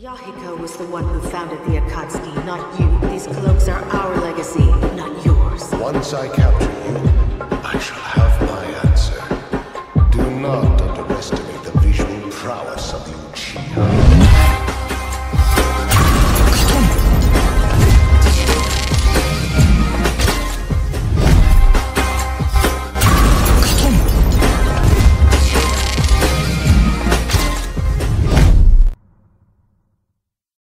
Yahiko was the one who founded the Akatsuki, not you. These cloaks are our legacy, not yours. Once I capture you, I shall have my answer. Do not underestimate the visual prowess of Uchiha.